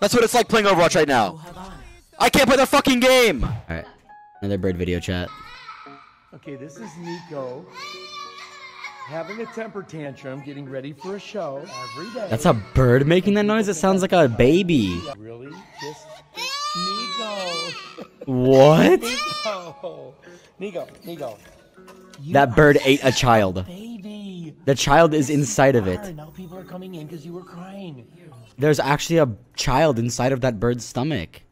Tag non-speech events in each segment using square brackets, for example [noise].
That's what it's like playing Overwatch right now. I can't play the fucking game. All right, another bird video chat. Okay, this is Nico having a temper tantrum, getting ready for a show every day. That's a bird making that noise. It sounds like a baby. really just Nico. What? Nico. Nico. Nico. You That bird ate a child. Baby. The child is inside of it. Now people are coming in because you were crying. There's actually a child inside of that bird's stomach.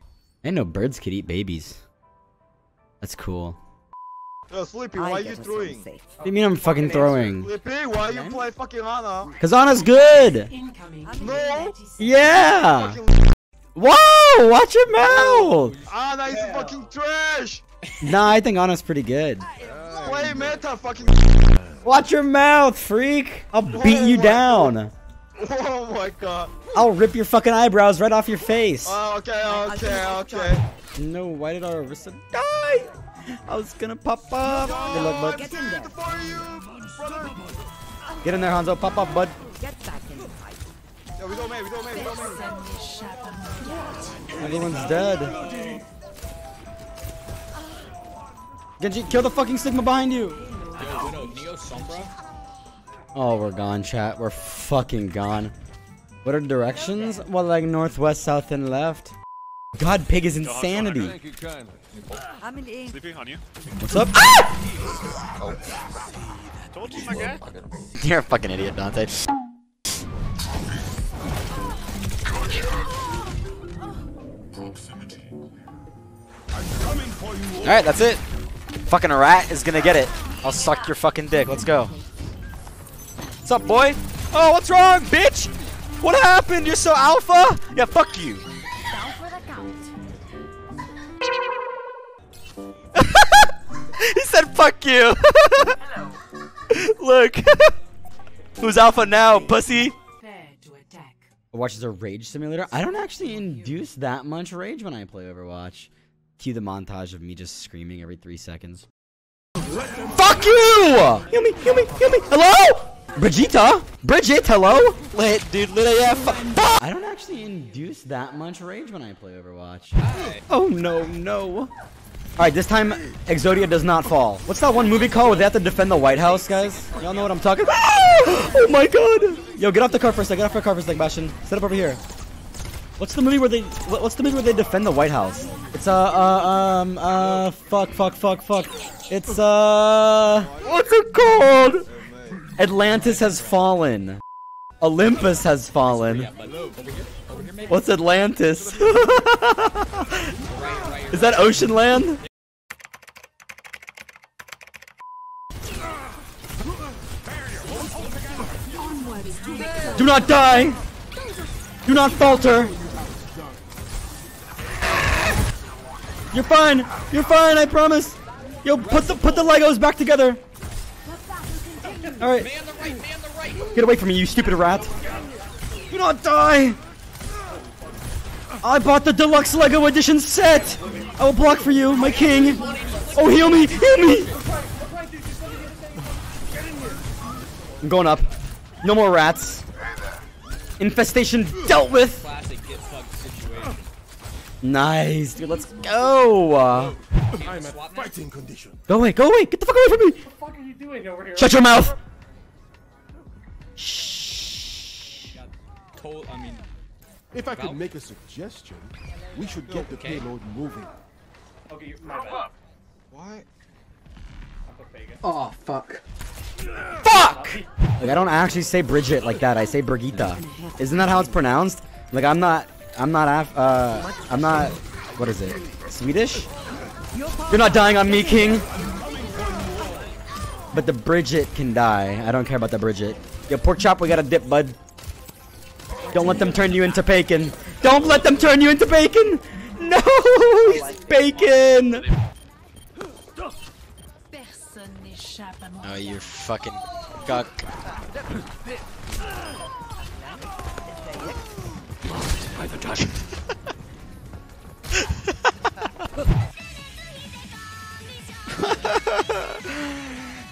I know birds could eat babies. That's cool. Yo, Sleepy, why are you throwing? What do you mean I'm fucking throwing? Sleepy, why are you play fucking Ana? Cause Ana's good! No! Yeah! Whoa! Watch your mouth! Ana is fucking trash! Nah, I think Ana's pretty good. Play meta, fucking. Watch your mouth, freak! I'll beat you my down! Oh my god. I'll rip your fucking eyebrows right off your face! Oh, okay, okay, okay. No, why did our Arista die? I was gonna pop up! Good luck, bud. Get in there. For you, brother. Get in there, Hanzo. Pop up, bud. Yo, we go man, we go man, we go man. Everyone's dead. Genji, kill the fucking Sigma behind you! Oh, we're gone, chat. We're fucking gone. What are directions? Well, like northwest, south, and left. God, pig is insanity. Sleeping on you. What's up? Ah! Told you, my guy. You're a fucking idiot, Dante. Alright, that's it. Fucking a rat is gonna get it. I'll suck your fucking dick. Let's go. What's up, boy? Oh, what's wrong, bitch? What happened? You're so alpha? Yeah, fuck you. [laughs] he said, fuck you. [laughs] Look. [laughs] Who's alpha now, pussy? Overwatch is a rage simulator. I don't actually induce that much rage when I play Overwatch. Cue the montage of me just screaming every three seconds. Fuck you! Heal me, heal me, heal me. Hello? Brigitte? Bridget, hello? Lit, dude, lit AF. I don't actually induce that much rage when I play Overwatch. Oh no, no. Alright, this time Exodia does not fall. What's that one movie called where they have to defend the White House, guys? Y'all know what I'm talking about? [gasps] Oh my god! Yo, get off the car for a sec, get off the car for a sec, Bastion. Set up over here. What's the movie where they what's the movie where they defend the White House? It's uh uh um uh fuck fuck fuck fuck. It's uh what's it called? Atlantis has fallen. Olympus has fallen. What's Atlantis? [laughs] Is that Ocean Land? Do not die! Do not falter! You're fine! You're fine, I promise! Yo, put the put the Legos back together! Alright. Get away from me, you stupid rat! Do not die! I bought the deluxe Lego edition set! I will block for you, my king! Oh, heal me! Heal me! I'm going up. No more rats. Infestation dealt with! Nice, dude, let's go! Uh, I'm at fighting condition. go away, go away! Get the fuck away from me! What the fuck are you doing over here? Shut your mouth! Told, I mean, If I could make a suggestion, we should get the payload moving. Okay, you're- my bad. Why? Oh, fuck. Fuck! Like, I don't actually say Bridget like that, I say Brigitte. Isn't that how it's pronounced? Like, I'm not, I'm not, Af uh, I'm not, what is it? Swedish? You're not dying on me, king! But the Bridget can die. I don't care about the Bridget. Yo, pork chop, we got a dip, bud. Don't let them turn you into bacon. Don't let them turn you into bacon! [laughs] No! He's bacon! Oh, you fucking cuck. the dragon. [laughs]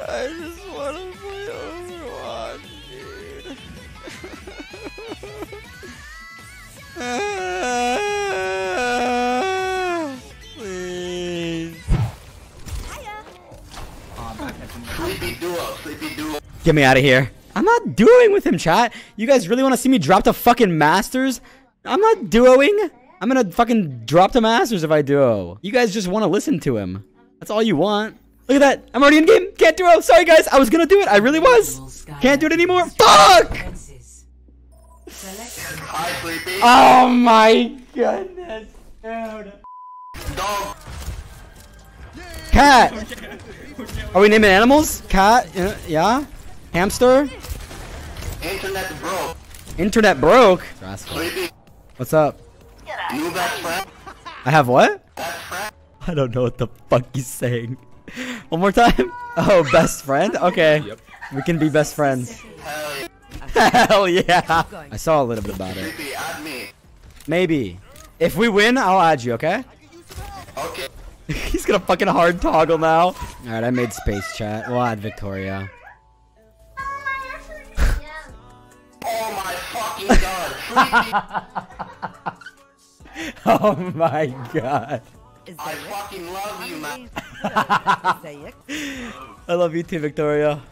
I just want to play Overwatch, dude. [laughs] Get me out of here. I'm not doing with him, chat. You guys really want to see me drop to fucking Masters? I'm not duoing. I'm gonna fucking drop to Masters if I duo. You guys just want to listen to him. That's all you want. Look at that. I'm already in game. Can't duo. Sorry, guys. I was gonna do it. I really was. Can't do it anymore. Fuck! Hi. Oh my goodness, dude. Dog. Cat. Are we naming animals? Cat. uh, Yeah. Hamster. Internet broke. Internet broke. Sleepy. What's up? New best friend. I have what? Best [laughs] friend. I don't know what the fuck he's saying. One more time. [laughs] Oh, best friend? Okay. Yep. We can be best friends. Hell yeah. Hell yeah. I saw a little bit about it. Sleepy, add me. Maybe. If we win, I'll add you, okay? Okay. [laughs] he's gonna fucking hard toggle now. Alright, I made space chat. We'll add Victoria. Oh my fucking god. Sleepy. [laughs] Oh my god. I fucking love you, man. [laughs] I love you too, Victoria.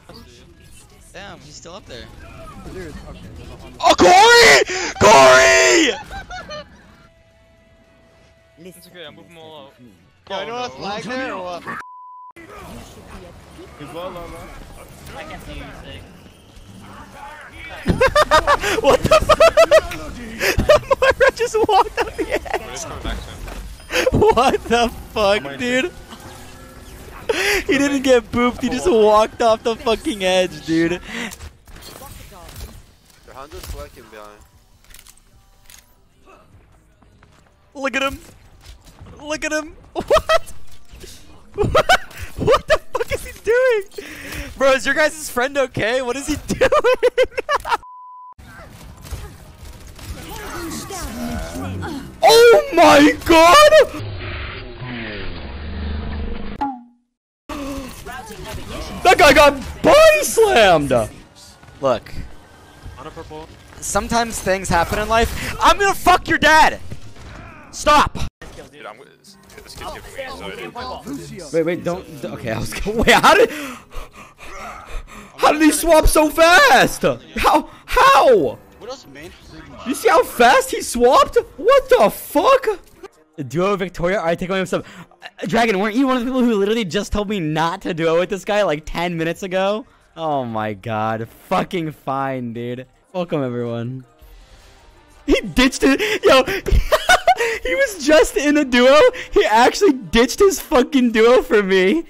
Damn, he's still up there. Oh, Corey! Corey! It's okay, I'm moving all out. Yo, anyone else lag there or what? [laughs] what the fuck? Moira just walked on the edge. What the fuck, dude? [laughs] He didn't get booped, he just walked off the fucking edge, dude. Your hands behind. Look at him. Look at him. [laughs] What? what the fuck is he doing? Bro, is your guys' friend okay? What is he [laughs] doing? Oh my god! That guy got body slammed! Look. Sometimes things happen in life. I'm gonna fuck your dad! Stop! Dude, I'm this kid's giving me anxiety. Wait, wait, don't. Okay, I was going. Wait, how did. How did he swap so fast? How? How? What else, man? You see how fast he swapped? What the fuck? Duo Victoria? I take away some. Uh, Dragon, weren't you one of the people who literally just told me not to duo with this guy like 10 minutes ago? Oh my god. Fucking fine, dude. Welcome, everyone. He ditched it. Yo, [laughs] he was just in a duo. He actually ditched his fucking duo for me.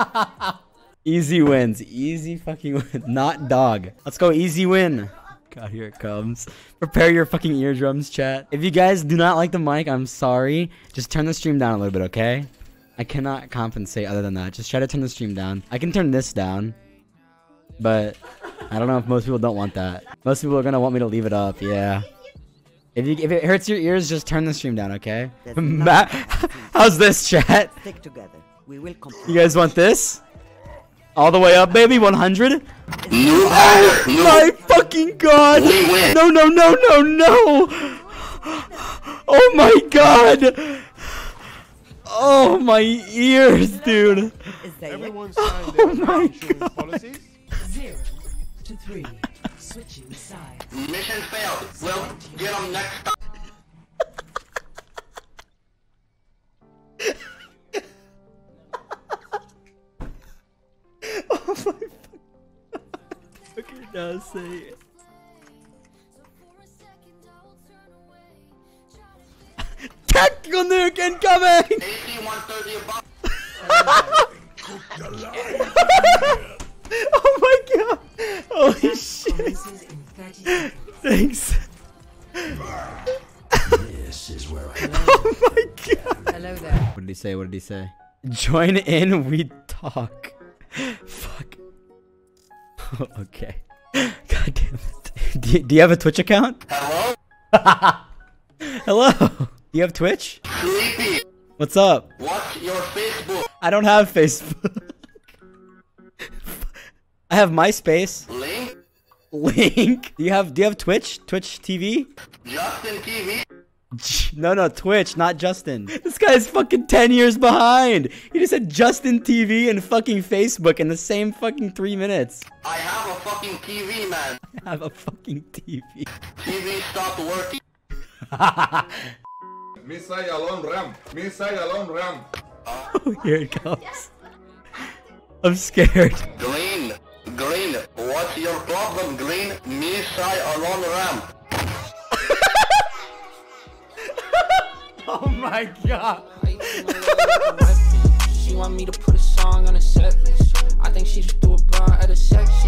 [laughs] easy wins. Easy fucking win. Not dog. Let's go easy win. God, [laughs] oh, here it comes. Prepare your fucking eardrums, chat. If you guys do not like the mic, I'm sorry. Just turn the stream down a little bit, okay? I cannot compensate other than that. Just try to turn the stream down. I can turn this down. But I don't know if most people don't want that. Most people are gonna want me to leave it up, yeah. If, you, if it hurts your ears, just turn the stream down, okay? [laughs] Matt, [laughs] how's this, chat? Stick together. We will. You guys want this? All the way up, baby, 100? New Oh hire. my fucking god! We win. No, no, no, no, no! Oh my god! Oh my ears, dude! Is that it? Everyone signed Oh my insurance policies. Zero to three. Switching sides. Mission failed. We'll get them next time. Does say it. Tactical nuke incoming! AC-130 [laughs] oh my god! Holy shit! Bonuses in 30 seconds. Thanks. This is where I Oh my god! Hello there. What did he say? What did he say? Join in, we talk. [laughs] Fuck. [laughs] okay. God damn it. Do you, do you have a Twitch account? Hello? [laughs] Hello. Do you have Twitch? Sleepy. What's up? What's your Facebook? I don't have Facebook. [laughs] I have MySpace. Link? Link. Do you have Do you have Twitch? Twitch TV? Justin TV? [laughs] No, no, Twitch, not Justin. This guy is fucking 10 years behind. He just said Justin TV and fucking Facebook in the same fucking three minutes. I have a fucking TV, man. I have a fucking TV. TV stopped working. [laughs] Missile on ramp. Missile on ramp. Oh, here it comes. I'm scared. Green, Green, what's your problem, Green? Missile on ramp. [laughs] Oh my god. She want me to put a song on a set list. I think she just threw a bra at a section.